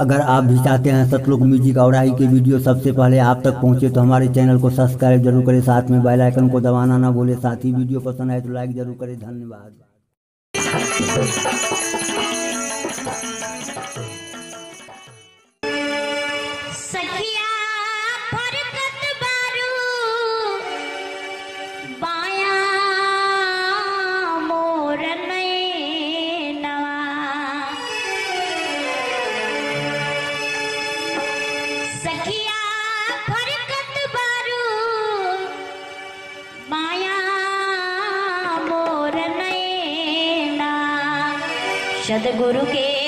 अगर आप भी चाहते हैं सतलोक म्यूज़िक और आई के वीडियो सबसे पहले आप तक पहुँचे तो हमारे चैनल को सब्सक्राइब ज़रूर करें। साथ में बेल आइकन को दबाना ना भूले। साथ ही वीडियो पसंद आए तो लाइक ज़रूर करें। धन्यवाद। सखिया फरकत बारू। माया मोर नैना सदगुरु के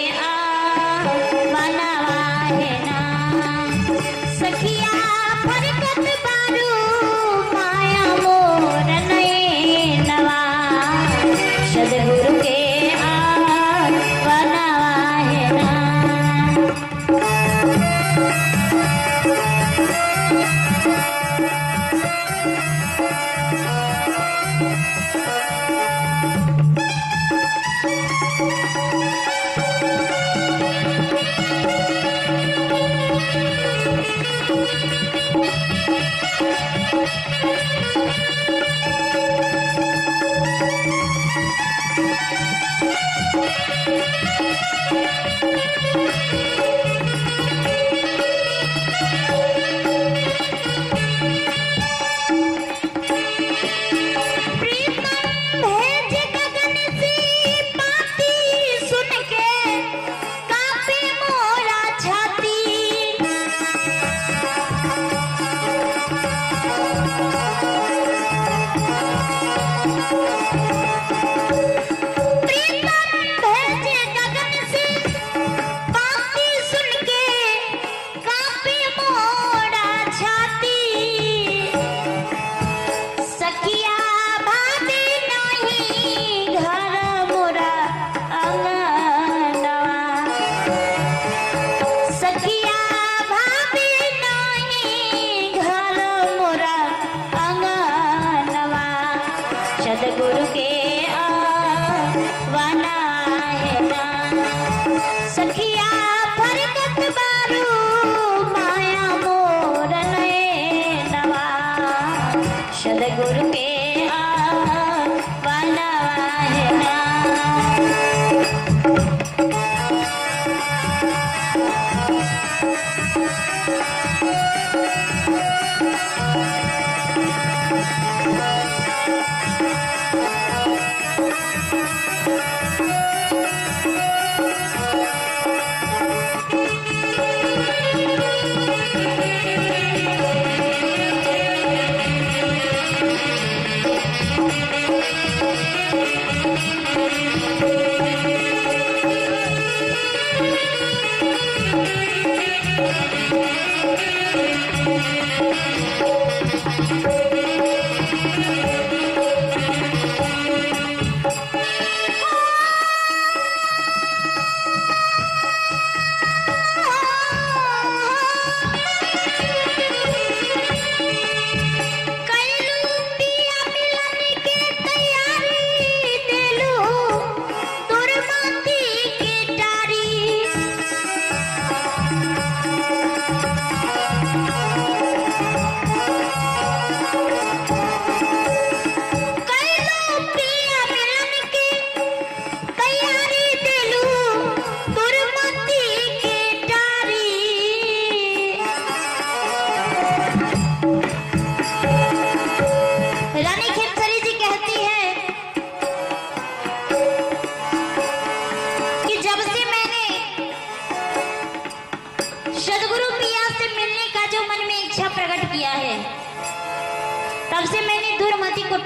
Thank you. Música सदगुरु के आवाना है सखिया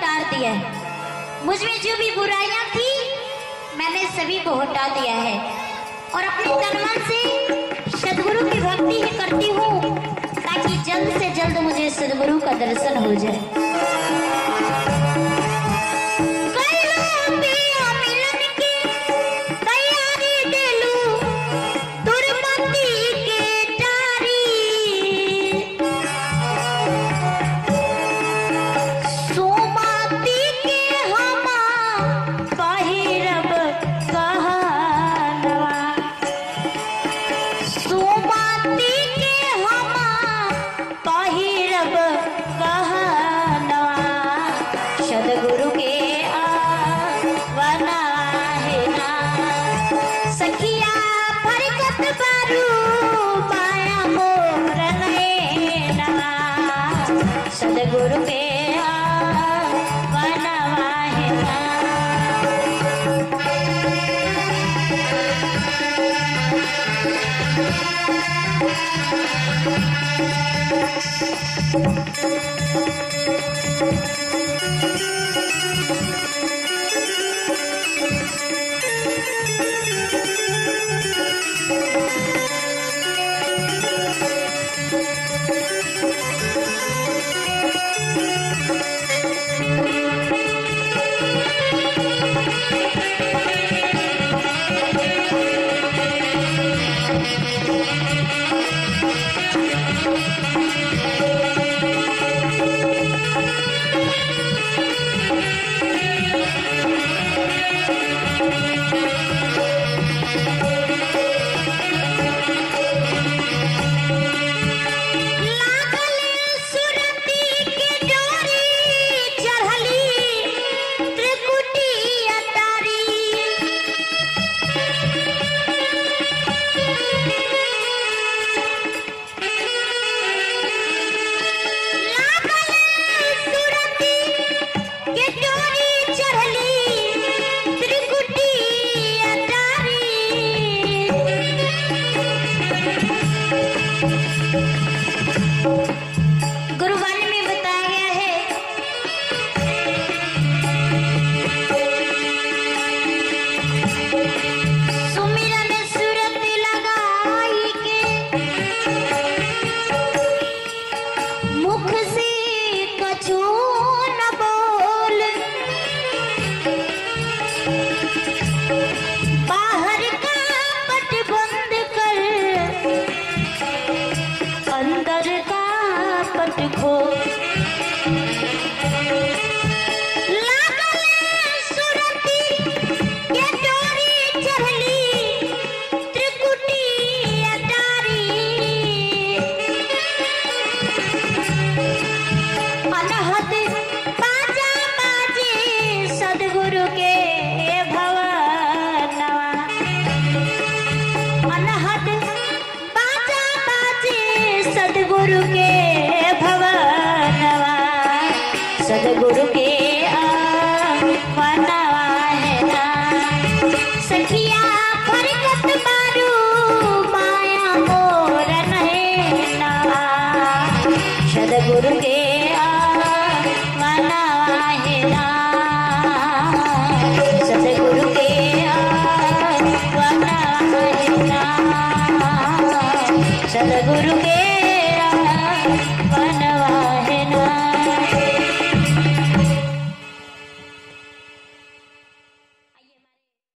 टार दिया है। मुझमें जो भी बुराइयाँ थी, मैंने सभी को हटा दिया है। और अपने तन मन से सदगुरु की भक्ति ही करती हूँ, ताकि जल्द से जल्द मुझे सदगुरु का दर्शन हो जाए। सदगुरु के Oh,